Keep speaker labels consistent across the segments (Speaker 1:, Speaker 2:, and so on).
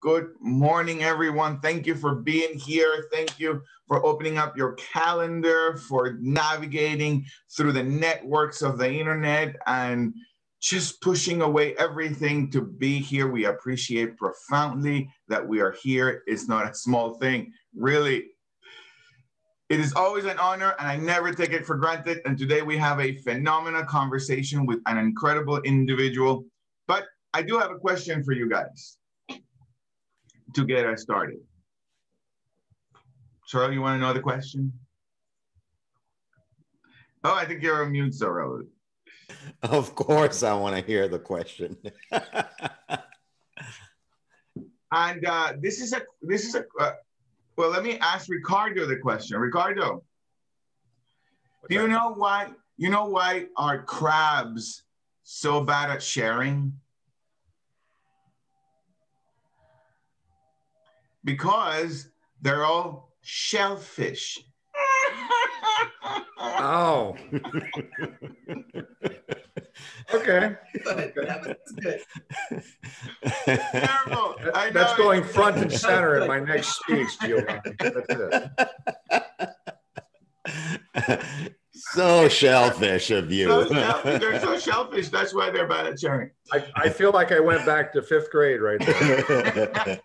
Speaker 1: Good morning, everyone. Thank you for being here. Thank you for opening up your calendar, for navigating through the networks of the internet and just pushing away everything to be here. We appreciate profoundly that we are here. It's not a small thing, really. It is always an honor, and I never take it for granted. And today we have a phenomenal conversation with an incredible individual. But I do have a question for you guys to get us started. Saurel, you want to know the question? Oh, I think you're on mute, Saurel.
Speaker 2: Of course, I want to hear the question.
Speaker 1: and uh, this is a this is a uh, well. Let me ask Ricardo the question. Ricardo, do you know why you know why are crabs so bad at sharing? Because they're all shellfish.
Speaker 3: oh. okay.
Speaker 1: That was good. Terrible.
Speaker 3: I That's going front and center in my next speech, Giovanni. That's
Speaker 2: it. so shellfish of you.
Speaker 1: So they're so shellfish. That's why they're bad at sharing.
Speaker 3: I, I feel like I went back to fifth grade right there.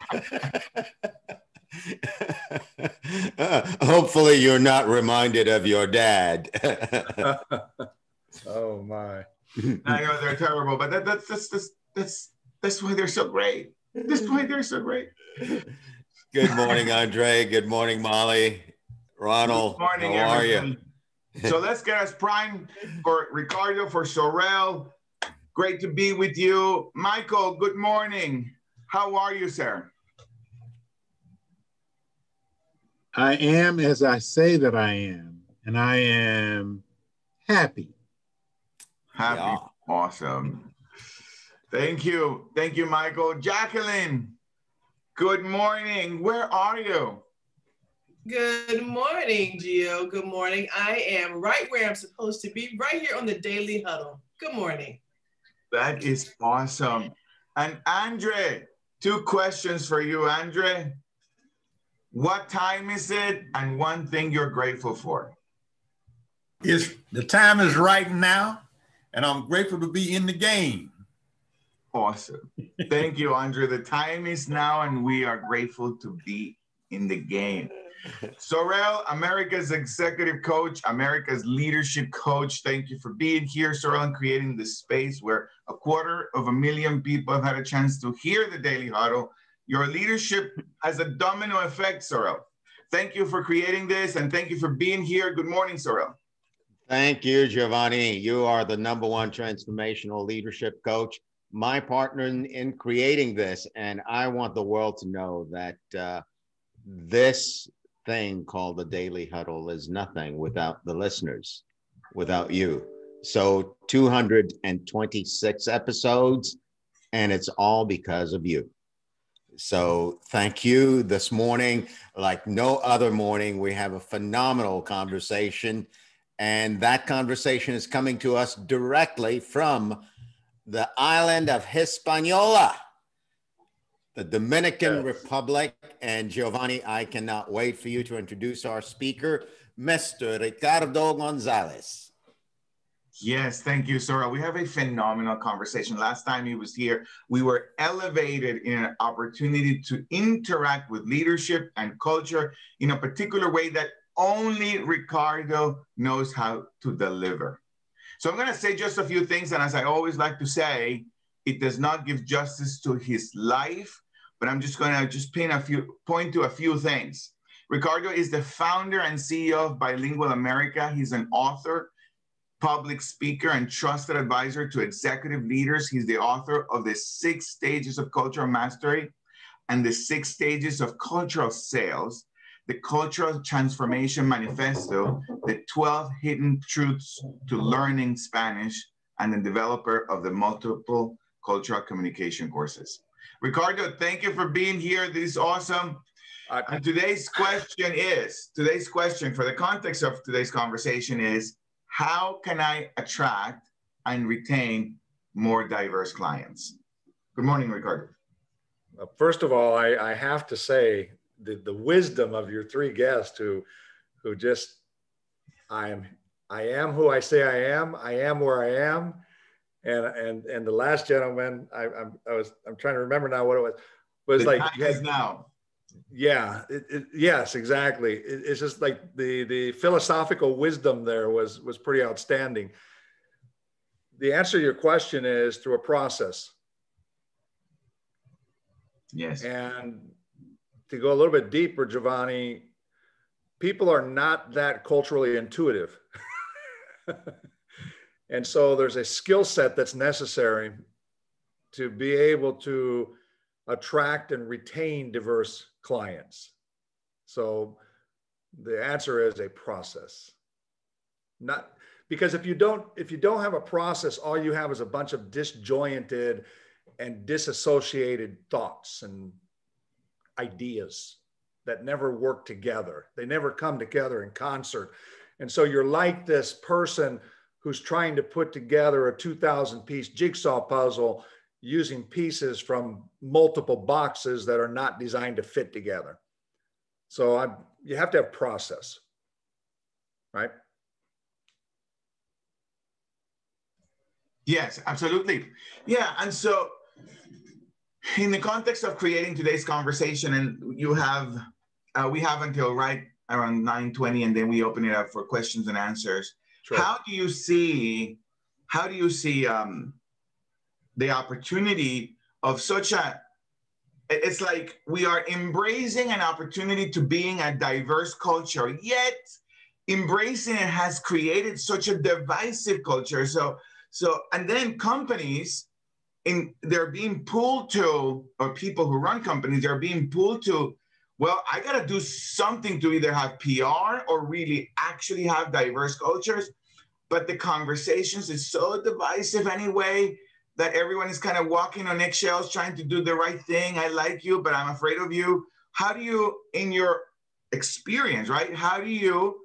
Speaker 2: uh, hopefully, you're not reminded of your dad.
Speaker 3: oh my!
Speaker 1: I know they're terrible, but that, that's that's that's that's that's why they're so great. That's why they're so great.
Speaker 2: Good morning, Andre. Good morning, Molly. Ronald. Good morning, how are you?
Speaker 1: so let's get us primed for Ricardo, for Saurel. Great to be with you. Michael, good morning. How are you, sir?
Speaker 4: I am as I say that I am, and I am happy.
Speaker 1: Happy. Yeah. Awesome. Thank you. Thank you, Michael. Jacqueline, good morning. Where are you?
Speaker 5: Good morning, Gio. Good morning. I am right where I'm supposed to be, right here on the Daily Huddle. Good morning.
Speaker 1: That is awesome. And Andre, two questions for you, Andre. What time is it? And one thing you're grateful for?
Speaker 6: Is the time is right now, and I'm grateful to be in the game.
Speaker 1: Awesome. Thank you, Andre. The time is now, and we are grateful to be in the game. Saurel, America's executive coach, America's leadership coach. Thank you for being here, Saurel, and creating this space where a quarter of a million people have had a chance to hear the Daily Huddle. Your leadership has a domino effect, Saurel. Thank you for creating this, and thank you for being here. Good morning, Saurel.
Speaker 2: Thank you, Giovanni. You are the number one transformational leadership coach, my partner in, in creating this. And I want the world to know that uh, this thing called the Daily Huddle is nothing without the listeners, without you. So 226 episodes, and it's all because of you. So thank you this morning. Like no other morning, we have a phenomenal conversation. And that conversation is coming to us directly from the island of Hispaniola the Dominican yes. Republic. And Giovanni, I cannot wait for you to introduce our speaker, Mr. Ricardo Gonzalez.
Speaker 1: Yes, thank you, Saurel. We have a phenomenal conversation. Last time he was here, we were elevated in an opportunity to interact with leadership and culture in a particular way that only Ricardo knows how to deliver. So I'm going to say just a few things. And as I always like to say, it does not give justice to his life, but I'm just going to just paint a few, point to a few things. Ricardo is the founder and CEO of Bilingual America. He's an author, public speaker, and trusted advisor to executive leaders. He's the author of the six stages of cultural mastery and the six stages of cultural sales, the Cultural Transformation Manifesto, the 12 hidden truths to learning Spanish, and the developer of the multiple cultural communication courses. Ricardo, thank you for being here. This is awesome. Uh, and today's question is today's question for the context of today's conversation is how can I attract and retain more diverse clients? Good morning, Ricardo.
Speaker 3: Uh, First of all, I, I have to say the, the wisdom of your three guests who, who just, I am, I am who I say I am. I am where I am. And, and, and the last gentleman, I, I'm, I was, I'm trying to remember now what it was, was
Speaker 1: The
Speaker 3: like, had-
Speaker 1: now.
Speaker 3: yeah, it, it, yes, exactly. It, it's just like the the philosophical wisdom there was was pretty outstanding. The answer to your question is through a process,
Speaker 1: Yes.
Speaker 3: and to go a little bit deeper, Giovanni, people are not that culturally intuitive, and so there's a skill set that's necessary to be able to attract and retain diverse clients. So the answer is a process. Not because if you don't if you don't have a process, all you have is a bunch of disjointed and disassociated thoughts and ideas that never work together. They never come together in concert. And so you're like this person who's trying to put together a 2000 piece jigsaw puzzle using pieces from multiple boxes that are not designed to fit together. So I, you have to have process, right?
Speaker 1: Yes, absolutely. Yeah, and so in the context of creating today's conversation, and you have, uh, we have until right around nine twenty, and then we open it up for questions and answers.
Speaker 3: Sure.
Speaker 1: How do you see, how do you see um, the opportunity of such a? It's like we are embracing an opportunity to being a diverse culture, yet embracing it has created such a divisive culture. So so, and then companies, in they're being pulled to, or people who run companies, they're being pulled to. Well, I got to do something to either have PR or really actually have diverse cultures. But the conversations is so divisive anyway that everyone is kind of walking on eggshells, trying to do the right thing. I like you, but I'm afraid of you. How do you, in your experience, right? How do you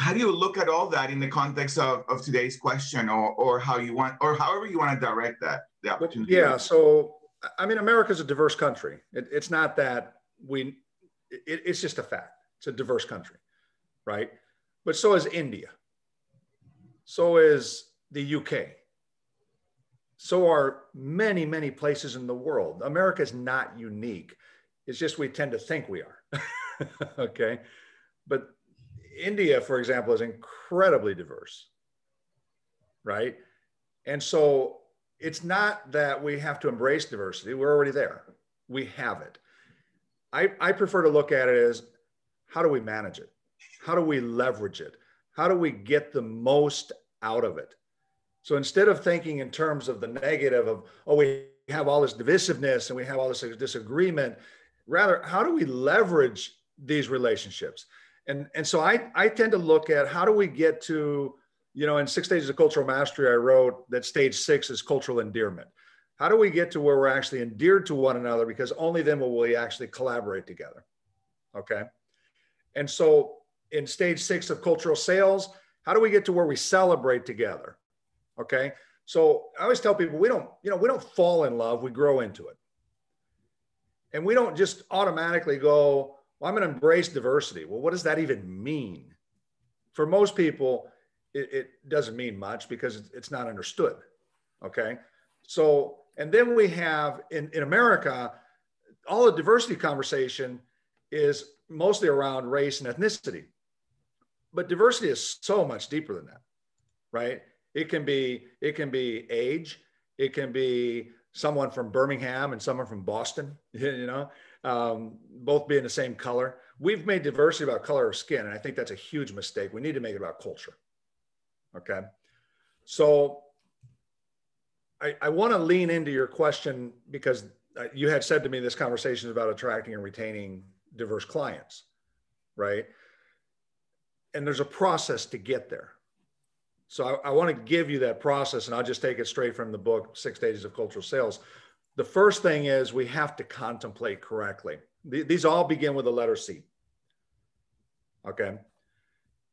Speaker 1: how do you look at all that in the context of, of today's question or, or how you want or however you want to direct that the opportunity
Speaker 3: Yeah. So, I mean, America's a diverse country. It, it's not that we, it, it's just a fact. It's a diverse country, right? But so is India. So is the UK. So are many, many places in the world. America is not unique. It's just we tend to think we are. okay. But India, for example, is incredibly diverse, right? And so it's not that we have to embrace diversity. We're already there. We have it. I, I prefer to look at it as how do we manage it? How do we leverage it? How do we get the most out of it? So instead of thinking in terms of the negative of, oh, we have all this divisiveness and we have all this disagreement, rather, how do we leverage these relationships? And, and so I, I tend to look at how do we get to, you know, in six stages of cultural mastery, I wrote that stage six is cultural endearment. How do we get to where we're actually endeared to one another? Because only then will we actually collaborate together. Okay. And so in stage six of cultural sales, how do we get to where we celebrate together? Okay. So I always tell people we don't, you know, we don't fall in love, we grow into it. And we don't just automatically go, well, I'm going to embrace diversity. Well, what does that even mean? For most people, it, it doesn't mean much because it's, it's not understood. Okay. So, and then we have in, in America, all the diversity conversation is mostly around race and ethnicity. But diversity is so much deeper than that, right? It can be it can be age, it can be someone from Birmingham and someone from Boston, you know, um, both being the same color. We've made diversity about color of skin, and I think that's a huge mistake. We need to make it about culture. Okay, so I, I want to lean into your question because uh, you had said to me this conversation is about attracting and retaining diverse clients, right? And there's a process to get there. So I, I want to give you that process, and I'll just take it straight from the book, Six Stages of Cultural Sales. The first thing is we have to contemplate correctly. These all begin with the letter C. Okay.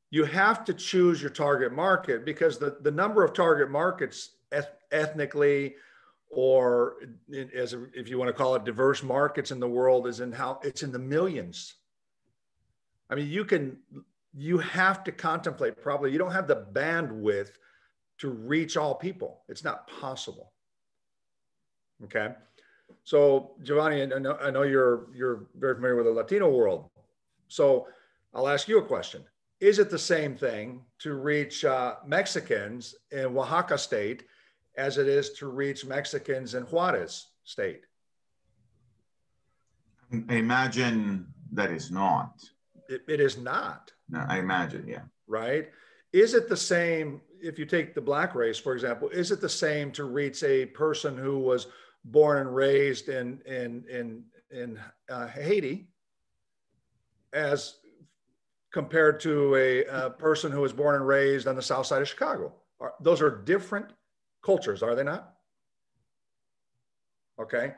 Speaker 3: You have to choose your target market because the, the number of target markets ethnically or as a, if you want to call it diverse markets in the world is in how it's in the millions. I mean you can you have to contemplate probably you don't have the bandwidth to reach all people. It's not possible. Okay? So giovanni i know, I know you're you're very familiar with the latino world. So i'll ask you a question. Is it the same thing to reach uh, mexicans in oaxaca state as it is to reach Mexicans in Juarez state?
Speaker 1: I imagine that is not.
Speaker 3: It, it is not.
Speaker 1: No, I imagine, yeah.
Speaker 3: Right? Is it the same, if you take the black race, for example, is it the same to reach a person who was born and raised in, in, in, in uh, Haiti as compared to a, a, person who was born and raised on the south side of Chicago? Are, those are different cultures, are they not? Okay.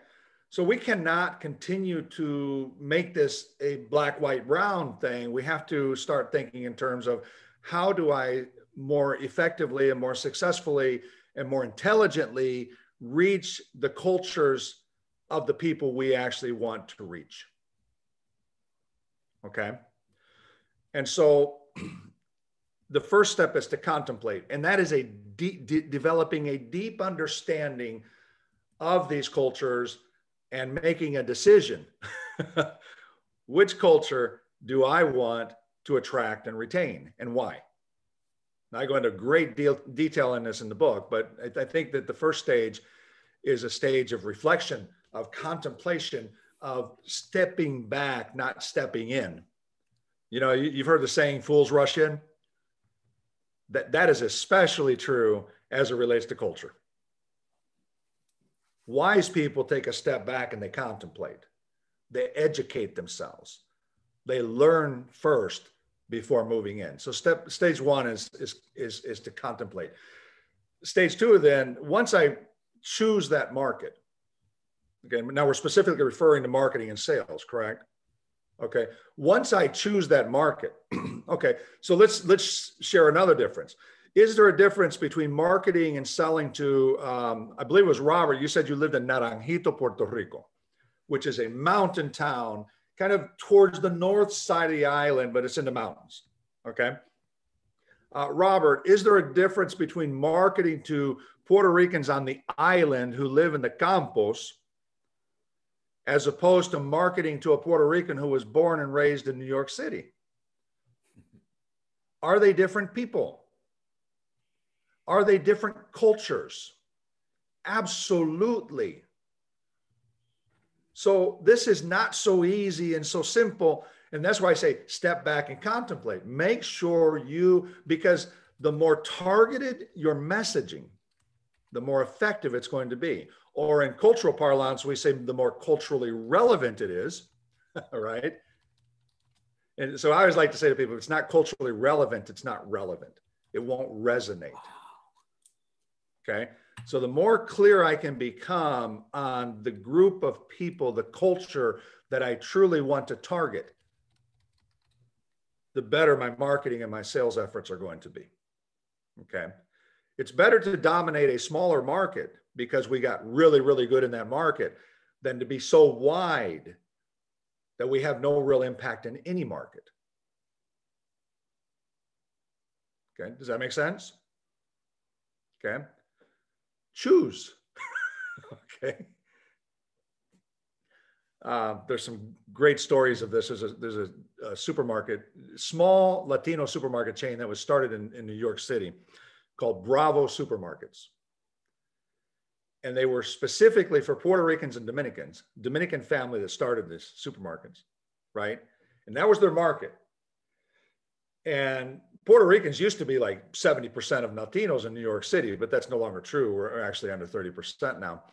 Speaker 3: So we cannot continue to make this a black, white, brown thing. We have to start thinking in terms of how do I more effectively and more successfully and more intelligently reach the cultures of the people we actually want to reach. Okay. And so the first step is to contemplate, and that is a deep, de- developing a deep understanding of these cultures and making a decision. Which culture do I want to attract and retain, and why? Now, I go into great deal, detail in this in the book, but I, I think that the first stage is a stage of reflection, of contemplation, of stepping back, not stepping in. You know, you, have heard the saying, fools rush in that, that is especially true as it relates to culture. Wise people take a step back and they contemplate, they educate themselves, they learn first before moving in. So step stage one is is is, is to contemplate. Stage two, then once I choose that market, again, now we're specifically referring to marketing and sales, correct? Okay. Once I choose that market, okay. So let's let's share another difference. Is there a difference between marketing and selling to? Um, I believe it was Robert. You said you lived in Naranjito, Puerto Rico, which is a mountain town, kind of towards the north side of the island, but it's in the mountains. Okay. Uh, Robert, is there a difference between marketing to Puerto Ricans on the island who live in the campos as opposed to marketing to a Puerto Rican who was born and raised in New York City? Are they different people? Are they different cultures? Absolutely. So this is not so easy and so simple. And that's why I say step back and contemplate. Make sure you, because the more targeted your messaging, the more effective it's going to be. Or in cultural parlance, we say the more culturally relevant it is, right? And so I always like to say to people, if it's not culturally relevant, it's not relevant. It won't resonate. Okay. So the more clear I can become on the group of people, the culture that I truly want to target, the better my marketing and my sales efforts are going to be. Okay. It's better to dominate a smaller market because we got really, really good in that market than to be so wide that we have no real impact in any market. Okay, does that make sense? Okay, choose. okay. Uh, there's some great stories of this. There's a, there's a, a, supermarket, small Latino supermarket chain that was started in, in New York City called Bravo Supermarkets. And they were specifically for Puerto Ricans and Dominicans, Dominican family that started this supermarkets, right? And that was their market. And Puerto Ricans used to be like 70% of Latinos in New York City, but that's no longer true. We're actually under 30% now.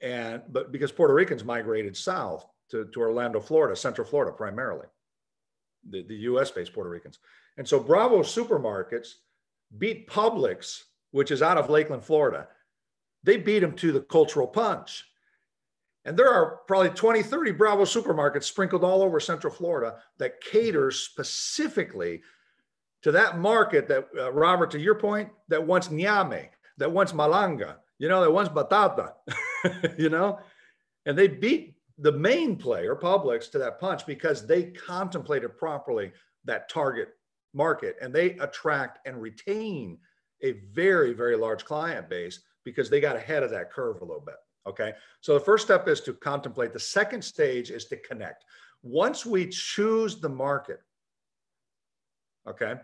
Speaker 3: And but because Puerto Ricans migrated south to, to Orlando, Florida, Central Florida primarily, the, the US based Puerto Ricans. And so Bravo supermarkets beat Publix, which is out of Lakeland, Florida. They beat them to the cultural punch. And there are probably 20, 30 Bravo supermarkets sprinkled all over Central Florida that cater specifically to that market that, uh, Robert, to your point, that wants Ñame, that wants Malanga. You know, that wants batata, you know, and they beat the main player, Publix, to that punch because they contemplated properly that target market and they attract and retain a very, very large client base because they got ahead of that curve a little bit. Okay. So the first step is to contemplate. The second stage is to connect. Once we choose the market, okay,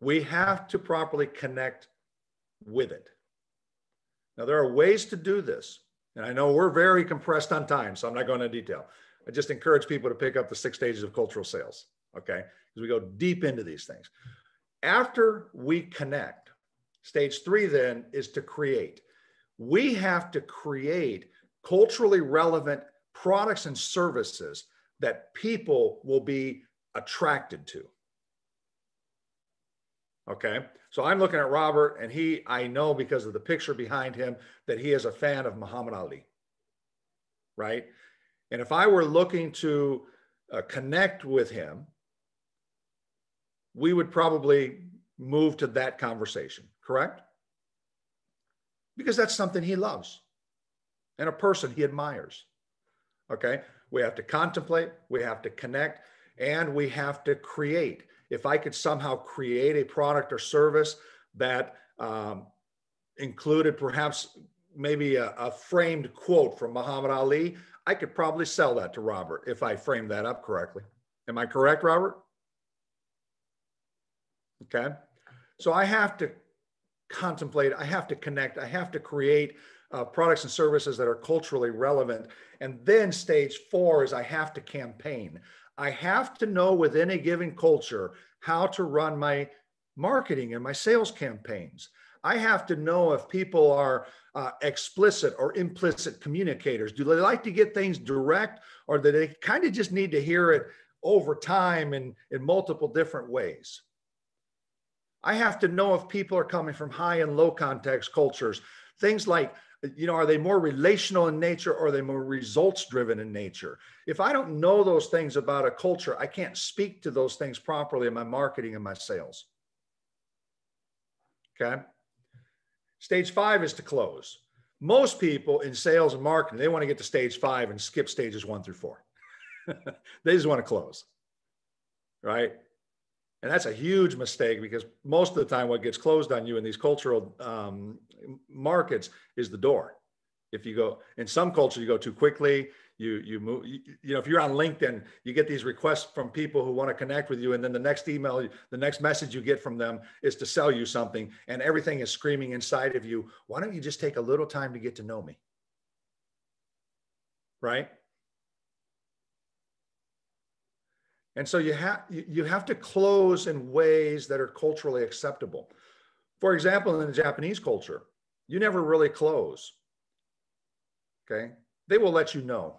Speaker 3: we have to properly connect with it. Now, there are ways to do this. And I know we're very compressed on time, so I'm not going into detail. I just encourage people to pick up the six stages of cultural sales, okay? Because we go deep into these things. After we connect, stage three then is to create. We have to create culturally relevant products and services that people will be attracted to. Okay. So I'm looking at Robert, and he, I know because of the picture behind him that he is a fan of Muhammad Ali. Right. And if I were looking to uh, connect with him, we would probably move to that conversation, correct? Because that's something he loves and a person he admires. Okay. We have to contemplate, we have to connect, and we have to create if I could somehow create a product or service that um, included perhaps maybe a, a, framed quote from Muhammad Ali, I could probably sell that to Robert if I framed that up correctly. Am I correct, Robert? Okay. So I have to contemplate, I have to connect, I have to create uh, products and services that are culturally relevant. And then stage four is I have to campaign. I have to know within a given culture how to run my marketing and my sales campaigns. I have to know if people are uh, explicit or implicit communicators. Do they like to get things direct or do they kind of just need to hear it over time in, in multiple different ways? I have to know if people are coming from high and low context cultures. Things like you know, are they more relational in nature or are they more results driven in nature? If I don't know those things about a culture, I can't speak to those things properly in my marketing and my sales. Okay. Stage five is to close. Most people in sales and marketing, they want to get to stage five and skip stages one through four. they just want to close. Right. And that's a huge mistake because most of the time, what gets closed on you in these cultural um, markets is the door. If you go in some culture, you go too quickly. You you move. You, you know, if you're on LinkedIn, you get these requests from people who want to connect with you, and then the next email, the next message you get from them is to sell you something, and everything is screaming inside of you. Why don't you just take a little time to get to know me? Right? And so you have you have to close in ways that are culturally acceptable. For example, in the Japanese culture, you never really close. Okay? They will let you know.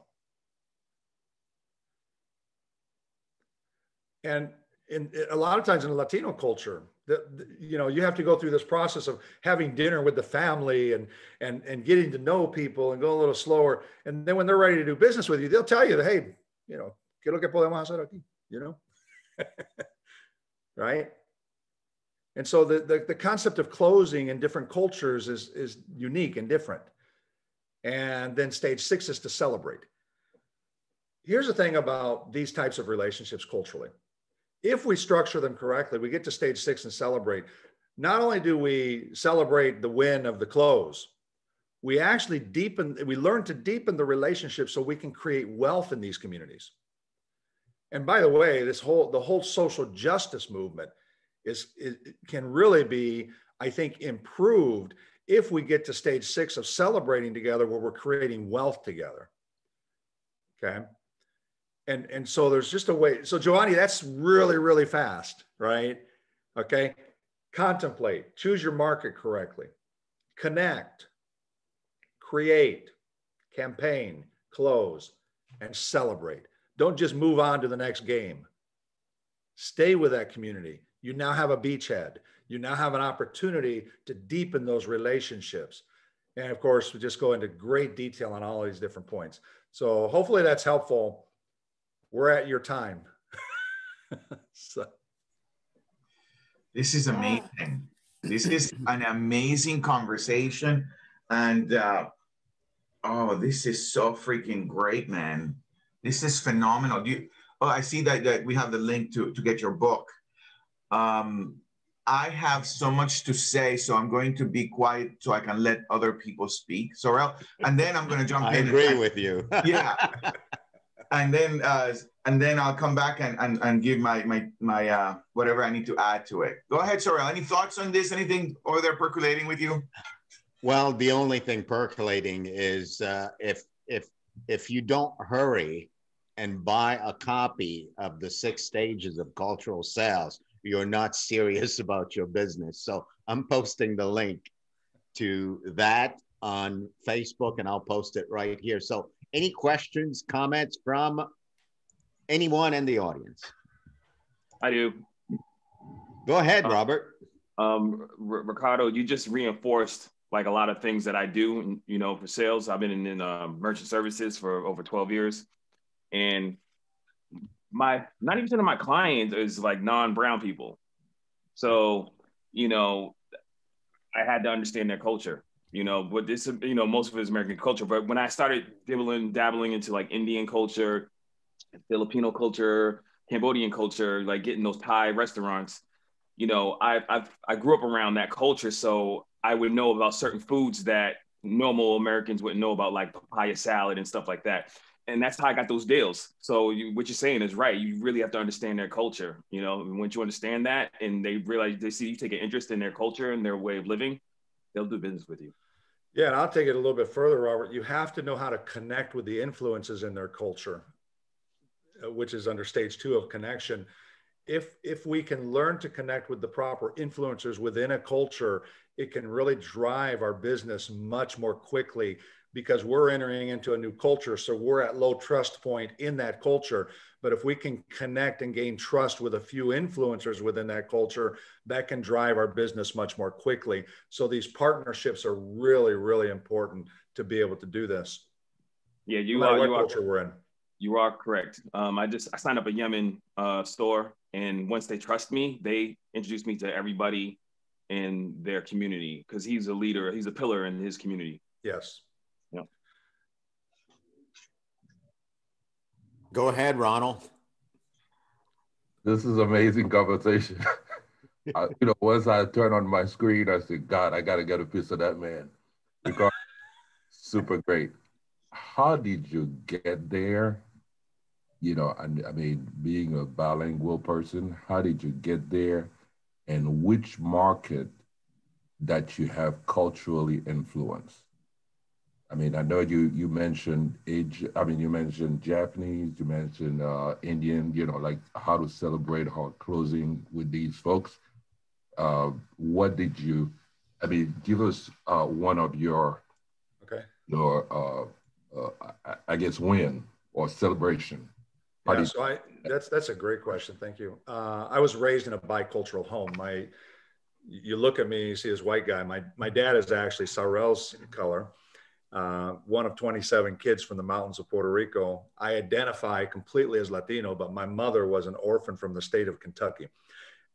Speaker 3: And in, a lot of times in the Latino culture, the, you know, you have to go through this process of having dinner with the family and and and getting to know people and go a little slower. And then when they're ready to do business with you, they'll tell you that, hey, you know, ¿qué es lo que podemos hacer aquí? You know? right? And so the, the, the, concept of closing in different cultures is, is unique and different. And then stage six is to celebrate. Here's the thing about these types of relationships culturally. If we structure them correctly, we get to stage six and celebrate. Not only do we celebrate the win of the close, we actually deepen, we learn to deepen the relationship so we can create wealth in these communities. And by the way, this whole the whole social justice movement is, is can really be, I think, improved if we get to stage six of celebrating together where we're creating wealth together. Okay. And and so there's just a way. So Giovanni, that's really, really fast, right? Okay. Contemplate, choose your market correctly, connect, create, campaign, close, and celebrate. Don't just move on to the next game. Stay with that community. You now have a beachhead. You now have an opportunity to deepen those relationships. And of course, we just go into great detail on all these different points. So hopefully that's helpful. We're at your time. so.
Speaker 1: This is amazing. This is an amazing conversation. And uh, oh, this is so freaking great, man. This is phenomenal. You, oh, I see that, that we have the link to, to get your book. Um, I have so much to say, so I'm going to be quiet so I can let other people speak. Saurel, and then I'm going to jump
Speaker 2: I
Speaker 1: in.
Speaker 2: agree
Speaker 1: and,
Speaker 2: with you.
Speaker 1: yeah, and then uh, and then I'll come back and, and, and give my my my uh, whatever I need to add to it. Go ahead, Saurel. Any thoughts on this? Anything over there percolating with you?
Speaker 2: Well, the only thing percolating is uh, if if if you don't hurry and buy a copy of the six stages of cultural sales, you're not serious about your business. So I'm posting the link to that on Facebook, and I'll post it right here. So any questions, comments from anyone in the audience?
Speaker 7: I do.
Speaker 2: Go ahead,
Speaker 7: Uh,
Speaker 2: Robert.
Speaker 7: Um, Ricardo, you just reinforced like a lot of things that I do, you know, for sales. I've been in, in uh, merchant services for over 12 years, and my 90% of my clients is like non-brown people. So, you know, I had to understand their culture. You know, but this, you know, most of it is American culture. But when I started dabbling, dabbling into like Indian culture, Filipino culture, Cambodian culture, like getting those Thai restaurants, you know, I I I grew up around that culture, so I would know about certain foods that normal Americans wouldn't know about, like papaya salad and stuff like that. And that's how I got those deals. So you, what you're saying is right. You really have to understand their culture. You know, and once you understand that, and they realize they see you take an interest in their culture and their way of living, they'll do business with you.
Speaker 3: Yeah, and I'll take it a little bit further, Robert. You have to know how to connect with the influences in their culture, uh, which is under stage two of connection. If if we can learn to connect with the proper influencers within a culture, it can really drive our business much more quickly because we're entering into a new culture. So we're at low trust point in that culture. But if we can connect and gain trust with a few influencers within that culture, that can drive our business much more quickly. So these partnerships are really, really important to be able to do this.
Speaker 7: Yeah, you
Speaker 3: no
Speaker 7: are.
Speaker 3: what
Speaker 7: You are.
Speaker 3: we're in.
Speaker 7: You are correct. Um, I just I signed up a Yemen uh, store, and once they trust me, they introduce me to everybody in their community because he's a leader. He's a pillar in his community.
Speaker 3: Yes.
Speaker 2: Go ahead, Ronald.
Speaker 8: This is amazing conversation. I, you know, once I turn on my screen, I said, God, I got to get a piece of that man because super great. How did you get there? You know, I, I mean, being a bilingual person, how did you get there? And which market that you have culturally influenced? I mean, I know you you mentioned age. I mean, you mentioned Japanese. You mentioned uh, Indian. You know, like how to celebrate our closing with these folks. Uh, what did you? I mean, give us uh, one of your
Speaker 3: Okay.
Speaker 8: your uh, uh, I, I guess win or celebration. How
Speaker 3: Yeah, so I that's that's a great question. Thank you. Uh, I was raised in a bicultural home. My you look at me, you see this white guy. My my dad is actually Saurel's color. Uh, one of 27 kids from the mountains of Puerto Rico. I identify completely as Latino, but my mother was an orphan from the state of Kentucky.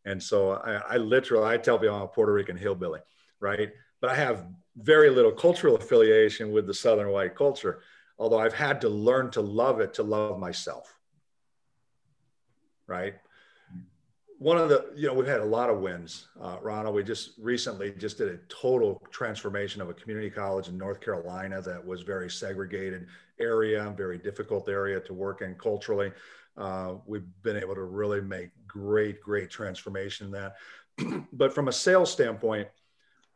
Speaker 3: And so I, I literally, I tell people I'm a Puerto Rican hillbilly, right? But I have very little cultural affiliation with the Southern white culture, although I've had to learn to love it to love myself, right? One of the, you know, we've had a lot of wins. Uh, Ronald, we just recently just did a total transformation of a community college in North Carolina that was very segregated area, very difficult area to work in culturally. Uh, we've been able to really make great, great transformation in that. but from a sales standpoint,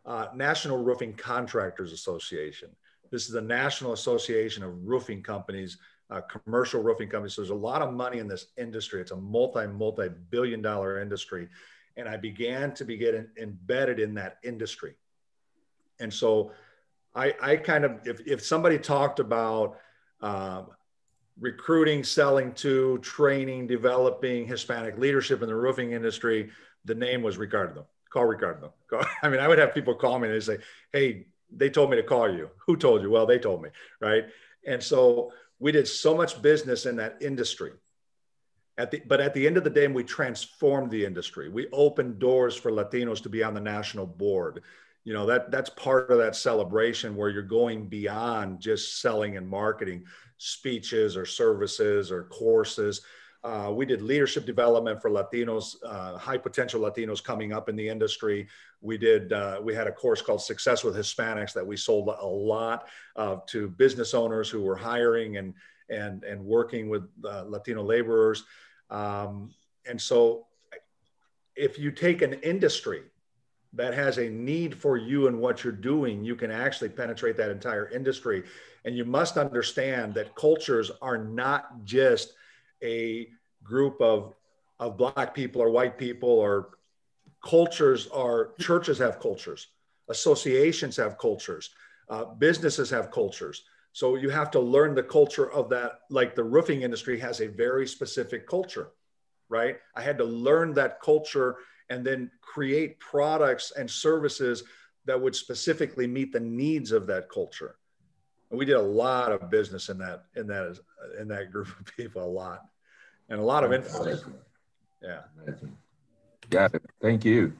Speaker 3: uh, National Roofing Contractors Association. This is the National Association of Roofing Companies, uh, commercial roofing companies. So there's a lot of money in this industry. It's a multi, multi billion dollar industry. And I began to be getting embedded in that industry. And so I, I kind of, if, if somebody talked about um, recruiting, selling to, training, developing Hispanic leadership in the roofing industry, the name was Ricardo. Call Ricardo. I mean, I would have people call me and they say, "Hey, they told me to call you. Who told you?" Well, they told me, right? And so we did so much business in that industry. At the, but at the end of the day, we transformed the industry. We opened doors for Latinos to be on the national board. you know that that's part of that celebration where you're going beyond just selling and marketing speeches or services or courses uh, we did leadership development for latinos uh, high potential latinos coming up in the industry we did uh, we had a course called success with hispanics that we sold a lot to business owners who were hiring and and and working with uh, latino laborers um, and so if you take an industry that has a need for you and what you're doing, you can actually penetrate that entire industry. And you must understand that cultures are not just a group of, of black people or white people or cultures are churches have cultures, associations have cultures, uh, businesses have cultures. So you have to learn the culture of that. Like the roofing industry has a very specific culture, right? I had to learn that culture and then create products and services that would specifically meet the needs of that culture. We did a lot of business in that in that in that group of people, a lot, and a lot of influence. Yeah.
Speaker 8: Got it. Thank you.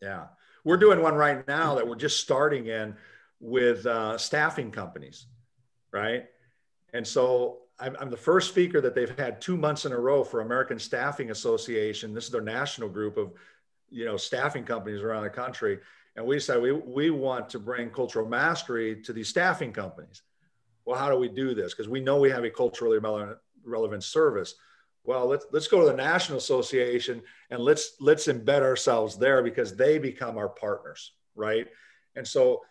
Speaker 3: Yeah, we're doing one right now that we're just starting in with uh, staffing companies, right? And so I'm, I'm, the first speaker that they've had two months in a row for American Staffing Association. This is their national group of you know staffing companies around the country and we said we, we want to bring cultural mastery to these staffing companies well how do we do this? Because we know we have a culturally relevant, service. Well let's let's go to the national association and let's let's embed ourselves there because they become our partners right? And so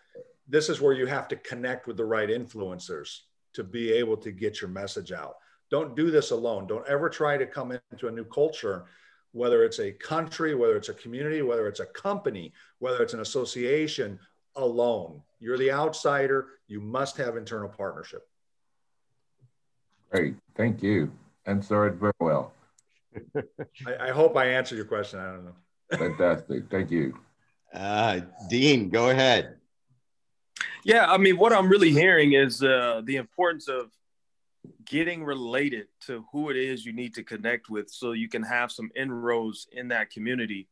Speaker 3: this is where you have to connect with the right influencers to be able to get your message out. Don't do this alone. Don't ever try to come into a new culture whether it's a country, whether it's a community, whether it's a company, whether it's an association, alone. You're the outsider. You must have internal partnership.
Speaker 8: Great. Thank you. Answered very well.
Speaker 3: I, I, hope I answered your question. I don't know.
Speaker 8: Fantastic. Thank you.
Speaker 2: Uh, Dean, go ahead.
Speaker 9: Yeah, I mean, what I'm really hearing is uh, the importance of getting related to who it is you need to connect with so you can have some inroads in that community.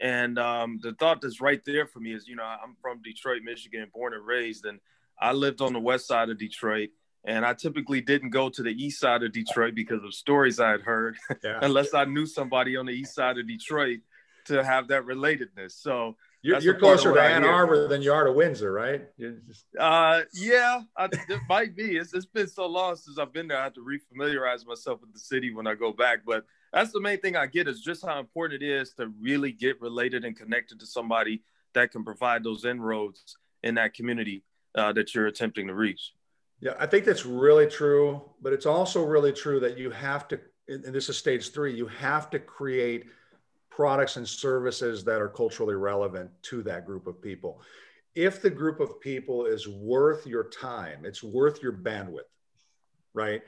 Speaker 9: And um, the thought that's right there for me is, you know, I'm from Detroit, Michigan, born and raised, and I lived on the west side of Detroit. And I typically didn't go to the east side of Detroit because of stories I had heard, yeah. unless I knew somebody on the east side of Detroit to have that relatedness. So
Speaker 3: you're, you're closer to Ann Arbor than you are to Windsor, right?
Speaker 9: Just... Uh, yeah, I, it might be. It's, it's been so long since I've been there. I have to refamiliarize myself with the city when I go back. But that's the main thing I get is just how important it is to really get related and connected to somebody that can provide those inroads in that community uh, that you're attempting to reach.
Speaker 3: Yeah, I think that's really true. But it's also really true that you have to, and this is stage three, you have to create – products and services that are culturally relevant to that group of people. If the group of people is worth your time, it's worth your bandwidth, right?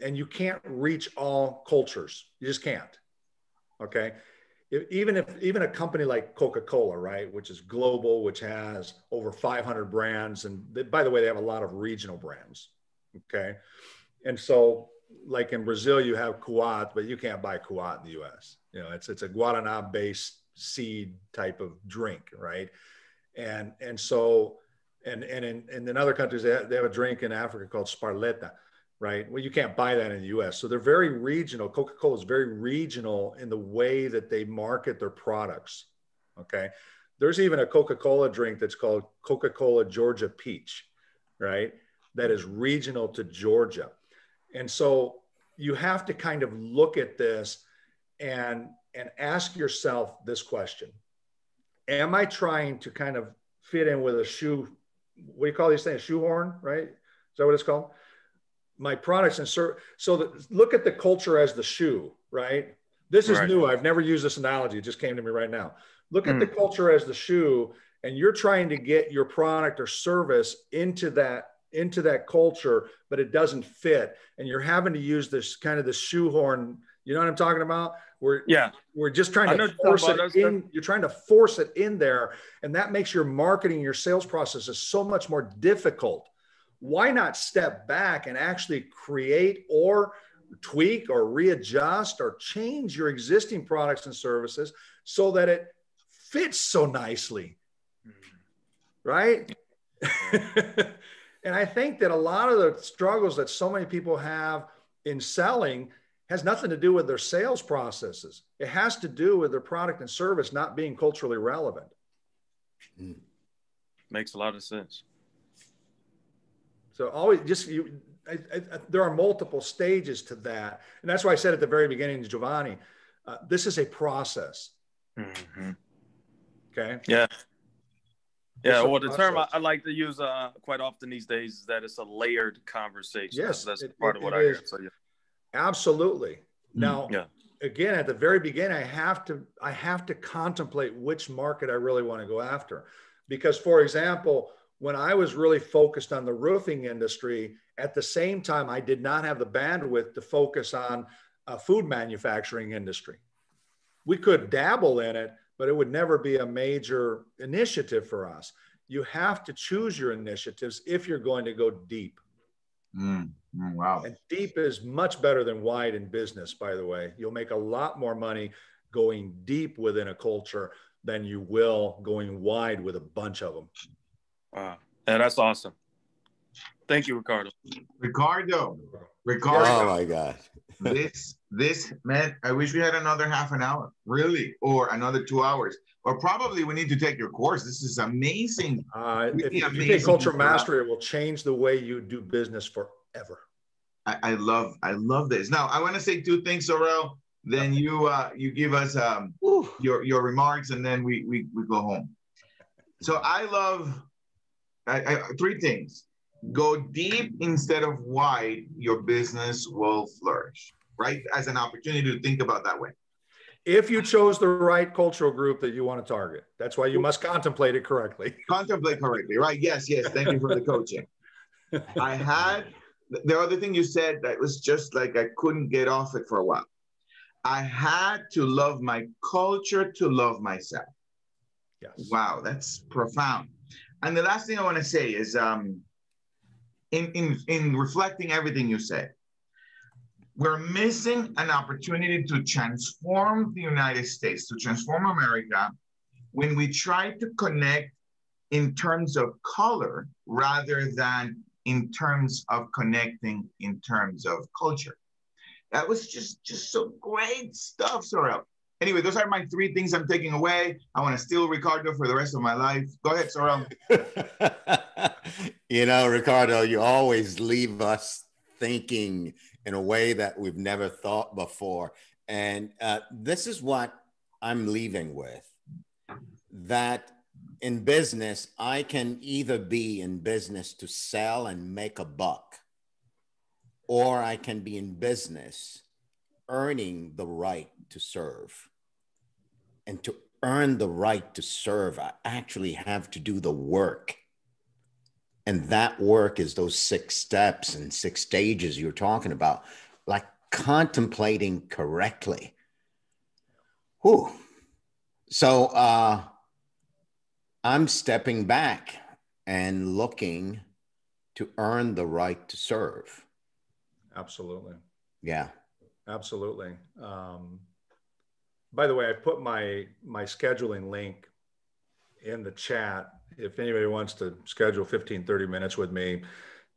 Speaker 3: And you can't reach all cultures. You just can't. Okay. If, even if even a company like Coca-Cola, right, which is global, which has over 500 brands, and they, by the way, they have a lot of regional brands. Okay. And so like in Brazil, you have Kuat, but you can't buy Kuat in the U.S. You know, it's it's a Guaraná based seed type of drink, right? And and so and and in, and in other countries they have, they have a drink in Africa called Sparletta, right? Well, you can't buy that in the U.S. So they're very regional. Coca-Cola is very regional in the way that they market their products. Okay, there's even a Coca-Cola drink that's called Coca-Cola Georgia Peach, right? That is regional to Georgia and so you have to kind of look at this and and ask yourself this question. Am I trying to kind of fit in with a shoe what do you call these things? Shoehorn, right? Is that what it's called? My products and ser- so the, look at the culture as the shoe, right? This is right. new. I've never used this analogy. It just came to me right now. Look at mm. the culture as the shoe, and you're trying to get your product or service into that into that culture, but it doesn't fit. And you're having to use this kind of the shoehorn. You know what I'm talking about? We're
Speaker 9: yeah,
Speaker 3: we're just trying to force it in. You're trying to force it in there, and that makes your marketing, your sales processes so much more difficult. Why not step back and actually create or tweak or readjust or change your existing products and services so that it fits so nicely right? and I think that a lot of the struggles that so many people have in selling has nothing to do with their sales processes. It has to do with their product and service not being culturally relevant.
Speaker 9: Mm. Makes a lot of sense.
Speaker 3: So always just you, I, I, there are multiple stages to that, and that's why I said at the very beginning, Giovanni, uh, this is a process. Mm-hmm. Okay.
Speaker 9: Yeah. Yeah. Well, the term I, I, like to use uh, quite often these days is that it's a layered conversation.
Speaker 3: Yes,
Speaker 9: that's,
Speaker 3: it,
Speaker 9: part
Speaker 3: it,
Speaker 9: of what
Speaker 3: I
Speaker 9: hear. So yeah.
Speaker 3: Absolutely.
Speaker 9: Mm,
Speaker 3: Now,
Speaker 9: yeah.
Speaker 3: again, at the very beginning, I have to I have to contemplate which market I really want to go after, because, for example, when I was really focused on the roofing industry, at the same time, I did not have the bandwidth to focus on a food manufacturing industry. We could dabble in it, but it would never be a major initiative for us. You have to choose your initiatives if you're going to go deep.
Speaker 1: Mm, mm, wow.
Speaker 3: And deep is much better than wide in business, by the way. You'll make a lot more money going deep within a culture than you will going wide with a bunch of them.
Speaker 9: Wow. Yeah, that's awesome. Thank you, Ricardo.
Speaker 1: Ricardo. Ricardo.
Speaker 2: Oh my God.
Speaker 1: this this man, I wish we had another half an hour, really, or another two hours. Or probably we need to take your course. This is amazing.
Speaker 3: Uh, if,
Speaker 1: Really
Speaker 3: if you
Speaker 1: amazing
Speaker 3: take culture
Speaker 1: stuff.
Speaker 3: mastery, it will change the way you do business forever.
Speaker 1: I, I love I love this. Now I want to say two things, Saurel. Then you uh you give us um your your remarks and then we we, we go home. So I love I, I, three things. Go deep instead of wide, your business will flourish, right? As an opportunity to think about that way.
Speaker 3: If you chose the right cultural group that you want to target, that's why you must contemplate it correctly.
Speaker 1: Contemplate correctly, right? Yes, yes. Thank you for the coaching. I had the other thing you said that was just like I couldn't get off it for a while. I had to love my culture to love myself.
Speaker 3: Yes.
Speaker 1: Wow, that's profound. And the last thing I want to say is um, in, in, in reflecting everything you said, we're missing an opportunity to transform the United States, to transform America, when we try to connect in terms of color rather than in terms of connecting in terms of culture. That was just just some great stuff, Saurel. Anyway, those are my three things I'm taking away. I want to steal Ricardo for the rest of my life. Go ahead, Saurel.
Speaker 2: you know, Ricardo, you always leave us thinking in a way that we've never thought before. And uh, this is what I'm leaving with that in business, I can either be in business to sell and make a buck, or I can be in business earning the right to serve. And to earn the right to serve, I actually have to do the work. And that work is those six steps and six stages you're talking about, like contemplating correctly. Whew. So uh, I'm stepping back and looking to earn the right to serve.
Speaker 3: Absolutely.
Speaker 2: Yeah.
Speaker 3: Absolutely. Um, by the way, I put my my scheduling link in the chat. If anybody wants to schedule 15, 30 minutes with me,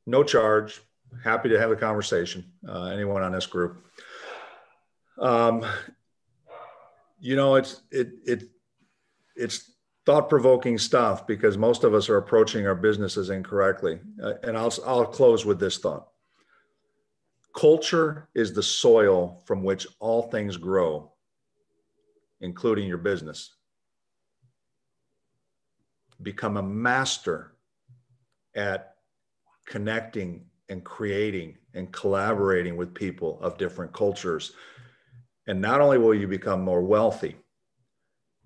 Speaker 3: no charge. Happy to have a conversation. Uh, anyone on this group. Um, you know, it's it it it's thought provoking stuff because most of us are approaching our businesses incorrectly. Uh, and I'll I'll close with this thought. Culture is the soil from which all things grow, including your business. Become a master at connecting and creating and collaborating with people of different cultures. And not only will you become more wealthy,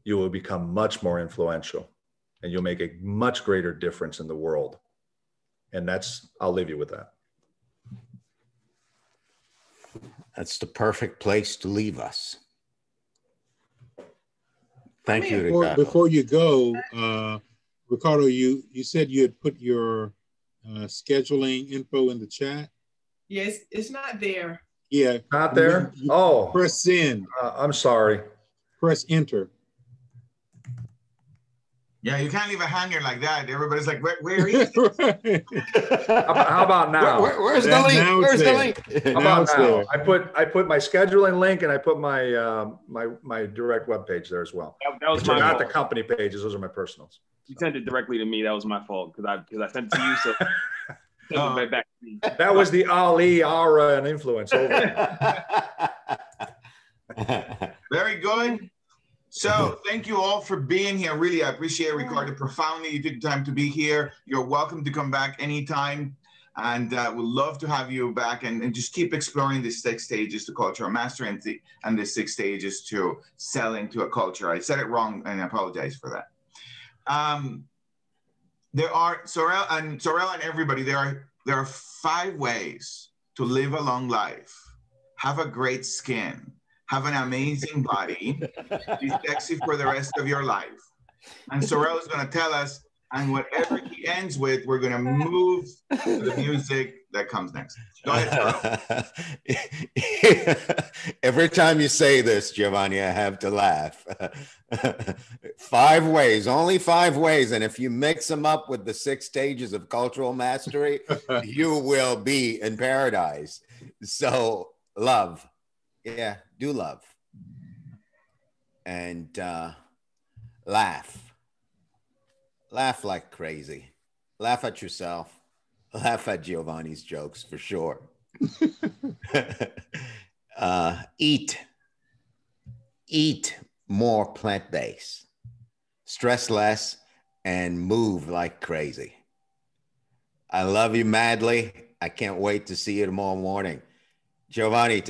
Speaker 3: you will become much more influential and you'll make a much greater difference in the world. And that's, I'll leave you with that.
Speaker 2: That's the perfect place to leave us. Thank you,
Speaker 4: Before,
Speaker 2: Ricardo.
Speaker 4: before you go, uh, Ricardo, you, you said you had put your uh, scheduling info in the chat.
Speaker 5: Yes, it's not there.
Speaker 4: Yeah.
Speaker 3: Not there?
Speaker 4: You-
Speaker 3: Oh,
Speaker 4: Press send,
Speaker 3: uh, I'm sorry.
Speaker 4: press enter.
Speaker 1: Yeah, you can't leave a hanger like that. Everybody's like, where, where is
Speaker 3: it? how, about, how about now?
Speaker 2: Where, where, where's the link? Where's the link?
Speaker 3: How about now? I put I put my scheduling link and I put my um, my my direct web page there as well.
Speaker 7: That, that was my
Speaker 3: not
Speaker 7: fault.
Speaker 3: the company pages; those are my personals.
Speaker 7: You sent it directly to me. That was my fault because I because I sent it to you. So send it right back to me.
Speaker 3: That was the Ali aura and influence over.
Speaker 1: Very good. So thank you all for being here. Really, I appreciate it, Ricardo profoundly. You took time to be here. You're welcome to come back anytime. And uh, we'd love to have you back and, and just keep exploring the six stages to cultural mastery and the, and the six stages to sell into a culture. I said it wrong and I apologize for that. Um, there are Saurel and Saurel and everybody, there are there are five ways to live a long life, have a great skin, have an amazing body, be sexy for the rest of your life. And Saurel is going to tell us, and whatever he ends with, we're going to move to the music that comes next. Go ahead.
Speaker 2: Every time you say this, Giovanni, I have to laugh. five ways, only five ways. And if you mix them up with the six stages of cultural mastery, you will be in paradise. So, love. Yeah, do love. And uh, laugh. Laugh like crazy. Laugh at yourself. Laugh at Giovanni's jokes for sure. uh, eat. Eat more plant based. Stress less and move like crazy. I love you madly. I can't wait to see you tomorrow morning. Giovanni,